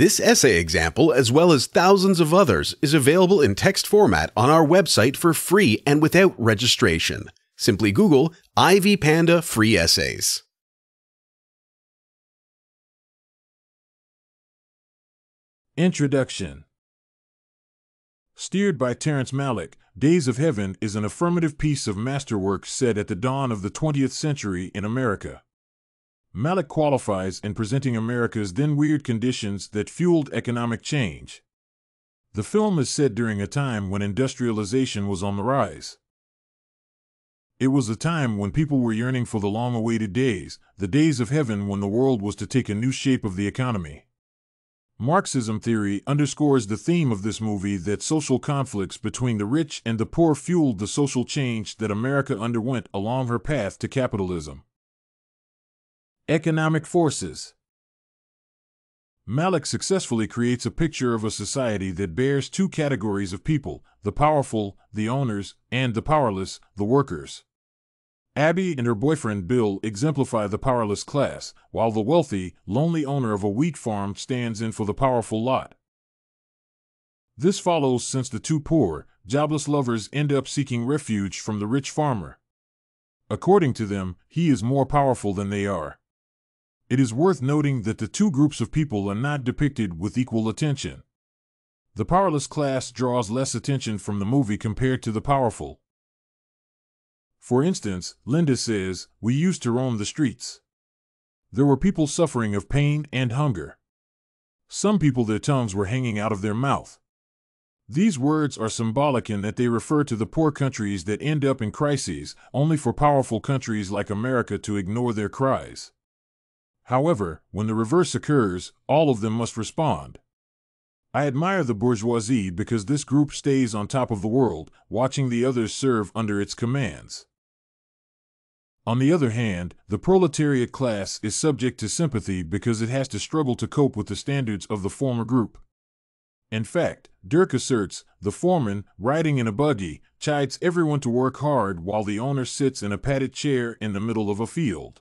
This essay example, as well as thousands of others, is available in text format on our website for free and without registration. Simply Google Ivy Panda Free Essays. Introduction Steered by Terrence Malick, Days of Heaven is an affirmative piece of masterwork set at the dawn of the 20th century in America. Malick qualifies in presenting America's then weird conditions that fueled economic change. The film is set during a time when industrialization was on the rise. It was a time when people were yearning for the long awaited days, the days of heaven when the world was to take a new shape of the economy. Marxism theory underscores the theme of this movie that social conflicts between the rich and the poor fueled the social change that America underwent along her path to capitalism. Economic forces. Malick successfully creates a picture of a society that bears two categories of people the powerful, the owners, and the powerless, the workers. Abby and her boyfriend Bill exemplify the powerless class, while the wealthy, lonely owner of a wheat farm stands in for the powerful lot. This follows since the two poor, jobless lovers end up seeking refuge from the rich farmer. According to them, he is more powerful than they are. It is worth noting that the two groups of people are not depicted with equal attention. The powerless class draws less attention from the movie compared to the powerful. For instance, Linda says, We used to roam the streets. There were people suffering of pain and hunger. Some people, their tongues were hanging out of their mouth. These words are symbolic in that they refer to the poor countries that end up in crises, only for powerful countries like America to ignore their cries. However, when the reverse occurs, all of them must respond. I admire the bourgeoisie because this group stays on top of the world, watching the others serve under its commands. On the other hand, the proletariat class is subject to sympathy because it has to struggle to cope with the standards of the former group. In fact, Dirk asserts the foreman, riding in a buggy, chides everyone to work hard while the owner sits in a padded chair in the middle of a field.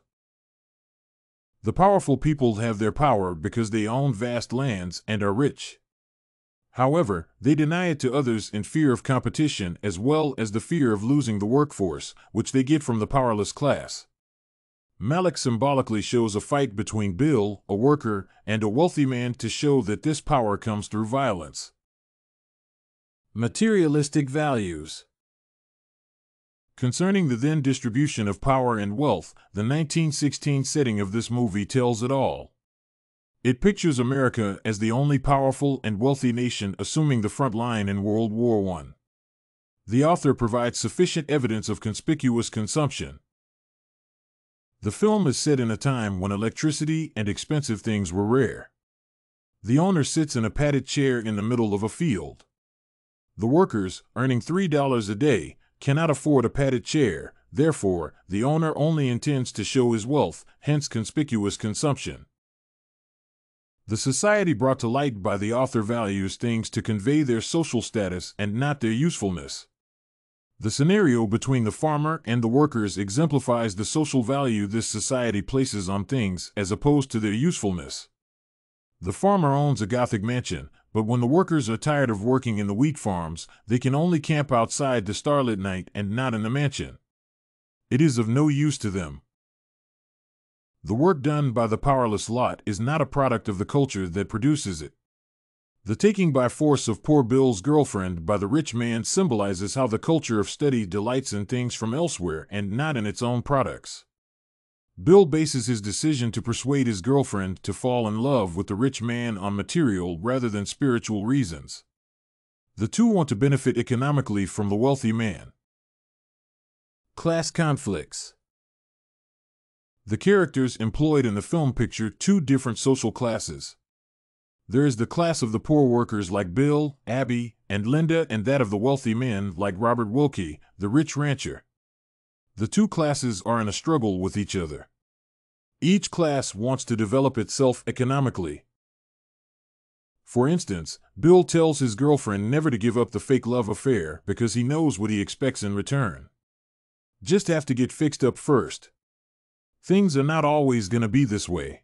The powerful people have their power because they own vast lands and are rich. However, they deny it to others in fear of competition as well as the fear of losing the workforce, which they get from the powerless class. Malick symbolically shows a fight between Bill, a worker, and a wealthy man to show that this power comes through violence. Materialistic values. Concerning the then distribution of power and wealth, the 1916 setting of this movie tells it all. It pictures America as the only powerful and wealthy nation assuming the front line in World War I. The author provides sufficient evidence of conspicuous consumption. The film is set in a time when electricity and expensive things were rare. The owner sits in a padded chair in the middle of a field. The workers, earning $3 a day, cannot afford a padded chair, therefore, the owner only intends to show his wealth, hence conspicuous consumption. The society brought to light by the author values things to convey their social status and not their usefulness. The scenario between the farmer and the workers exemplifies the social value this society places on things as opposed to their usefulness. The farmer owns a Gothic mansion, but when the workers are tired of working in the wheat farms, they can only camp outside the starlit night and not in the mansion. It is of no use to them. The work done by the powerless lot is not a product of the culture that produces it. The taking by force of poor Bill's girlfriend by the rich man symbolizes how the culture of study delights in things from elsewhere and not in its own products. Bill bases his decision to persuade his girlfriend to fall in love with the rich man on material rather than spiritual reasons. The two want to benefit economically from the wealthy man. Class conflicts. The characters employed in the film picture two different social classes. There is the class of the poor workers like Bill, Abby, and Linda, and that of the wealthy men like Robert Wilkie, the rich rancher. The two classes are in a struggle with each other. Each class wants to develop itself economically. For instance, Bill tells his girlfriend never to give up the fake love affair because he knows what he expects in return. Just have to get fixed up first. Things are not always going to be this way.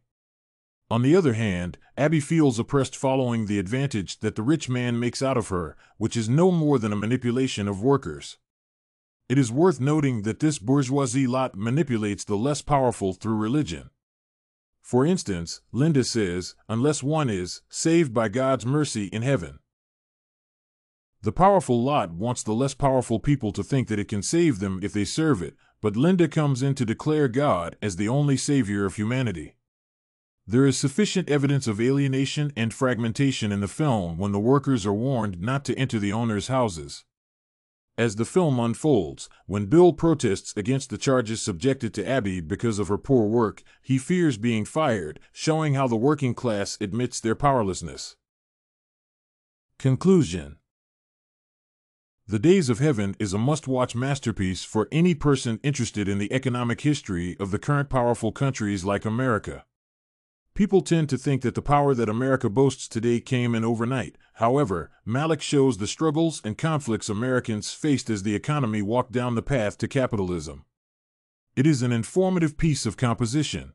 On the other hand, Abby feels oppressed following the advantage that the rich man makes out of her, which is no more than a manipulation of workers. It is worth noting that this bourgeoisie lot manipulates the less powerful through religion. For instance, Linda says, unless one is saved by God's mercy in heaven. The powerful lot wants the less powerful people to think that it can save them if they serve it, but Linda comes in to declare God as the only savior of humanity. There is sufficient evidence of alienation and fragmentation in the film when the workers are warned not to enter the owners' houses. As the film unfolds, when Bill protests against the charges subjected to Abby because of her poor work, he fears being fired, showing how the working class admits their powerlessness. Conclusion The Days of Heaven is a must watch masterpiece for any person interested in the economic history of the current powerful countries like America. People tend to think that the power that America boasts today came in overnight. However, Malick shows the struggles and conflicts Americans faced as the economy walked down the path to capitalism. It is an informative piece of composition.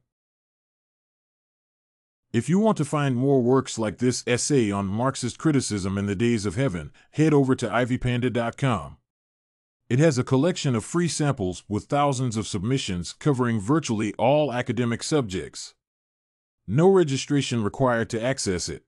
If you want to find more works like this essay on Marxist criticism in the days of heaven, head over to ivypanda.com. It has a collection of free samples with thousands of submissions covering virtually all academic subjects. No registration required to access it.